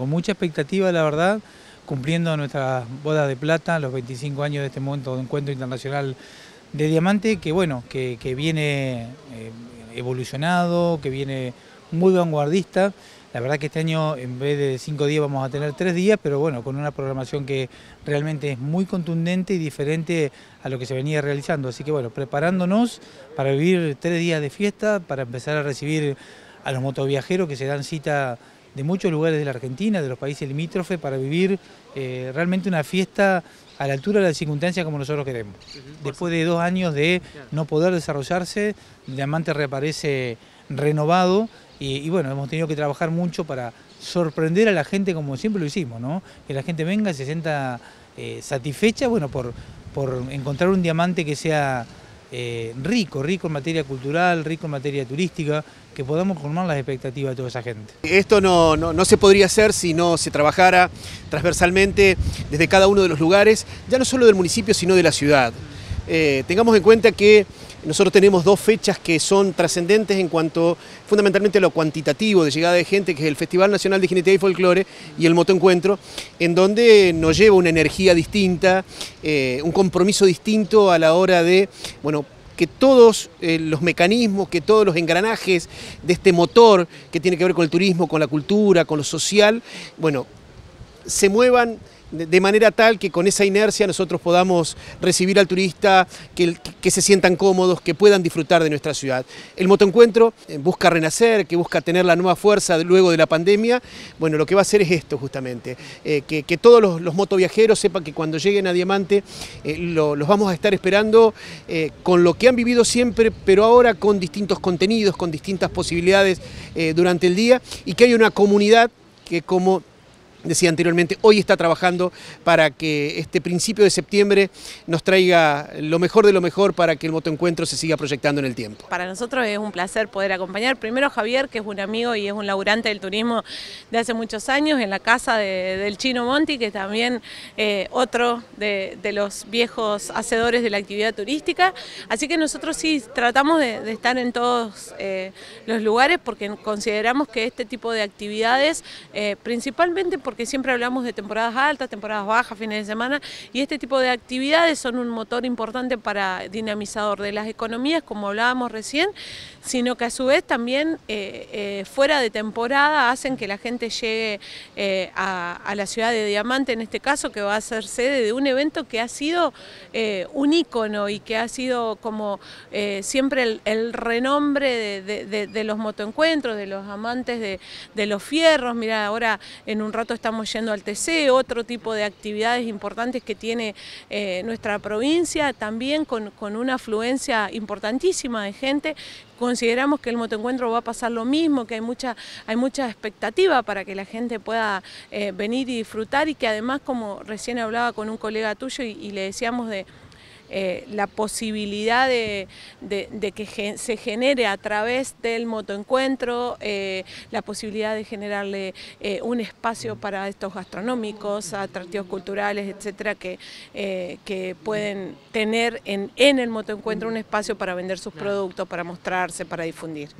Con mucha expectativa, la verdad, cumpliendo nuestras bodas de plata, los 25 años de este momento de encuentro internacional de diamante, que bueno, que, viene eh, evolucionado, que viene muy vanguardista. La verdad que este año en vez de cinco días vamos a tener tres días, pero bueno, con una programación que realmente es muy contundente y diferente a lo que se venía realizando. Así que bueno, preparándonos para vivir tres días de fiesta, para empezar a recibir a los motoviajeros que se dan cita de muchos lugares de la Argentina, de los países limítrofes, para vivir eh, realmente una fiesta a la altura de las circunstancias como nosotros queremos. Después de dos años de no poder desarrollarse, el diamante reaparece renovado y, bueno, hemos tenido que trabajar mucho para sorprender a la gente como siempre lo hicimos, ¿no? Que la gente venga y se sienta eh, satisfecha, bueno, por, por encontrar un diamante que sea eh, rico, rico en materia cultural, rico en materia turística, que podamos formar las expectativas de toda esa gente. Esto no, no, se podría hacer si no se trabajara transversalmente desde cada uno de los lugares, ya no solo del municipio, sino de la ciudad. Eh, tengamos en cuenta que nosotros tenemos dos fechas que son trascendentes en cuanto fundamentalmente a lo cuantitativo de llegada de gente, que es el Festival Nacional de Jinetería y Folclore y el Motoencuentro, en donde nos lleva una energía distinta, eh, un compromiso distinto a la hora de, bueno, que todos eh, los mecanismos, que todos los engranajes de este motor que tiene que ver con el turismo, con la cultura, con lo social, bueno, se muevan de manera tal que con esa inercia nosotros podamos recibir al turista, que, que, se sientan cómodos, que puedan disfrutar de nuestra ciudad. El motoencuentro eh, busca renacer, que busca tener la nueva fuerza luego de la pandemia. Bueno, lo que va a hacer es esto justamente, eh, que, todos los, los, motoviajeros sepan que cuando lleguen a Diamante eh, los vamos a estar esperando con lo que han vivido siempre, pero ahora con distintos contenidos, con distintas posibilidades durante el día y que hay una comunidad que como decía anteriormente, hoy está trabajando para que este principio de septiembre nos traiga lo mejor de lo mejor para que el motoencuentro se siga proyectando en el tiempo. Para nosotros es un placer poder acompañar primero a Javier, que es un amigo y es un laburante del turismo de hace muchos años, en la casa del Chino Monti, que es también eh, otro de, los viejos hacedores de la actividad turística. Así que nosotros sí tratamos de, estar en todos eh, los lugares porque consideramos que este tipo de actividades, eh, principalmente por porque siempre hablamos de temporadas altas, temporadas bajas, fines de semana, y este tipo de actividades son un motor importante para dinamizador de las economías, como hablábamos recién, sino que a su vez también eh, eh, fuera de temporada hacen que la gente llegue eh, a, la ciudad de Diamante, en este caso, que va a ser sede de un evento que ha sido un ícono y que ha sido como siempre el, renombre de, los motoencuentros, de los amantes de, los fierros. Mira, ahora en un rato estamos yendo al TC, otro tipo de actividades importantes que tiene eh, nuestra provincia, también con, una afluencia importantísima de gente. Consideramos que el motoencuentro va a pasar lo mismo, que hay mucha, hay mucha expectativa para que la gente pueda eh, venir y disfrutar y que además, como recién hablaba con un colega tuyo y le decíamos de eh, la posibilidad de, que se genere a través del motoencuentro, eh, la posibilidad de generarle eh, un espacio para estos gastronómicos, atractivos culturales, etcétera, que, que pueden tener en, en el motoencuentro un espacio para vender sus productos, para mostrarse, para difundir.